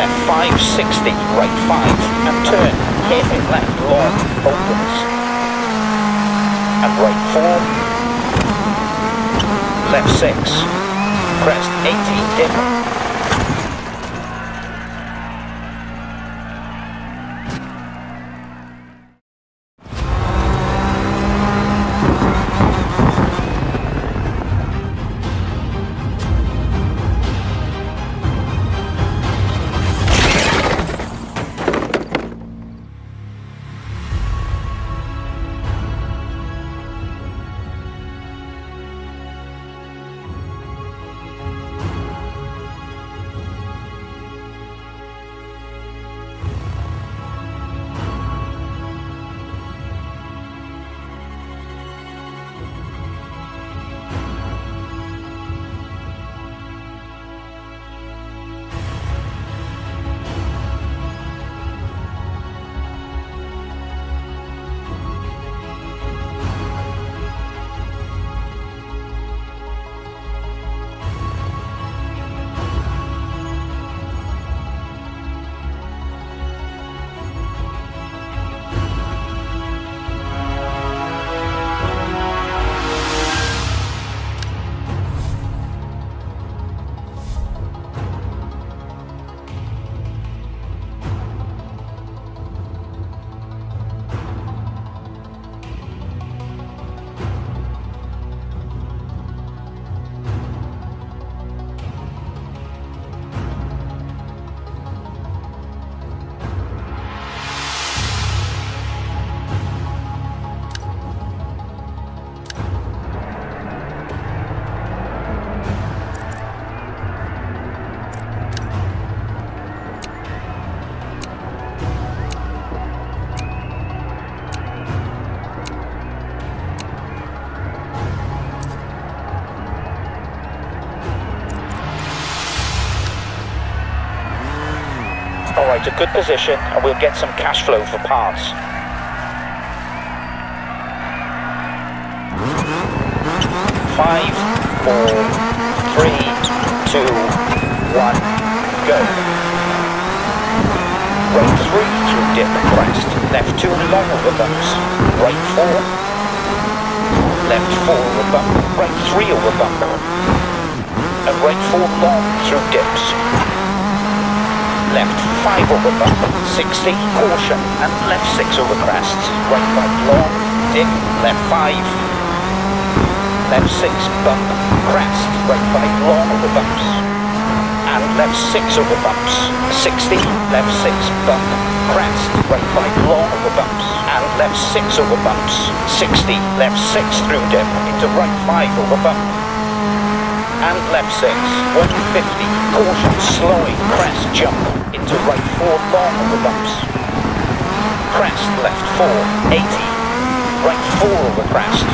left 560, right 5, and turn, hairpin left, long, opens. And right 4, left 6, crest 80, dip, Alright, a good position and we'll get some cash flow for parts. Five, four, three, two, one, go. Right three through dip and crest. Left two long over bumps. Right four. Left four over bump. Right three over bump. And right four long through dips left 5 over bump, 60, caution, and left 6 over crest, right 5 long, dip, left 5, left 6 bump, crest, right 5 long over bumps, and left 6 over bumps, 60, left 6 bump, crest, right 5 long over bumps, and left 6 over bumps, 60, left 6 through dip, into right 5 over bump, and left 6, 150, caution, slowing, crest, jump, into right 4 long over bumps. Crest left 4, 80. Right 4 over crest.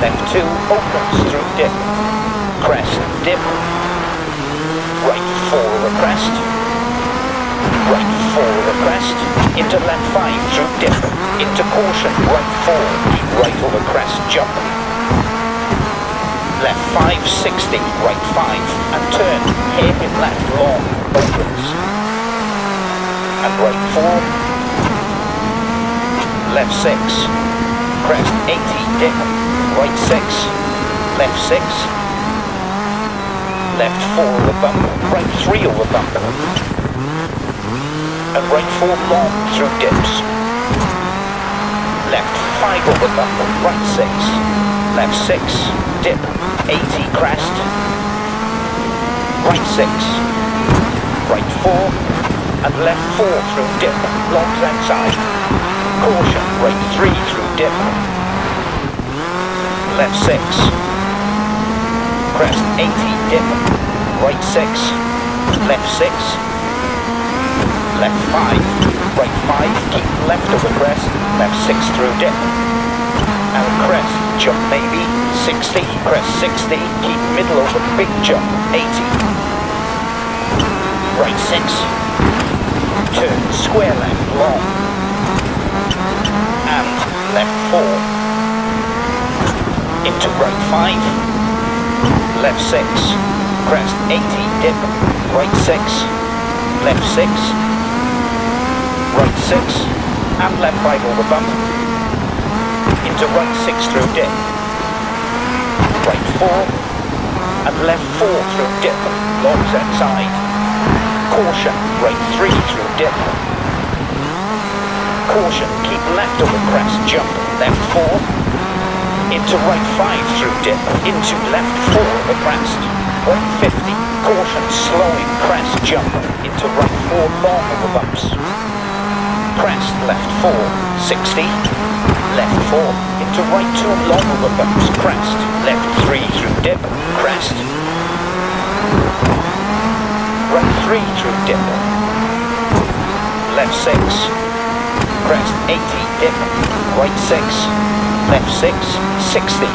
Left 2 opens through dip. Crest, dip. Right 4 over crest. Right 4 over crest. Into left 5 through dip. Into caution, right 4. Right over crest, jump left 560, right 5, and turn, hairpin left, long, opens. And right 4, left 6, crest 80, dip, right 6, left 6, left 4 over bump, right 3 over bump, and right 4 long through dips. Left 5 over bump, right 6, left 6, dip, 80 crest, right 6, right 4, and left 4 through dip, logs outside, caution, right 3 through dip, left 6, crest 80 dip, right 6, left 6, left 5, right 5, keep left over crest, left 6 through dip, and crest, jump maybe, 60, crest 60, keep middle over big jump, 80. Right 6, turn square left, long. And left 4. Into right 5, left 6. crest 80, dip, right 6, left 6, right 6, and left 5 over bump, into right 6 through dip, right 4, and left 4 through dip, logs outside, caution, right 3 through dip, caution, keep left over crest, jump, left 4, into right 5 through dip, into left 4 over crest, 150, caution, slowing, crest, jump, into right 4 long over bumps, crest, left 4, 60, left 4, into right 2 long over bumps, crest, left 3 through dip, crest, right 3 through dip, left 6, crest 80, dip, right 6, left 6, 60.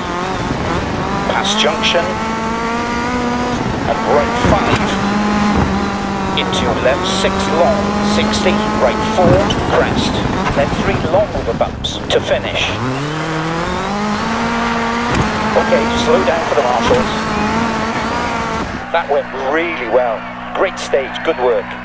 Past junction. And right 5. Into left 6 long, 60. Right 4, crest. Left 3 long over bumps to finish. Okay, slow down for the marshals. That went really well. Great stage, good work.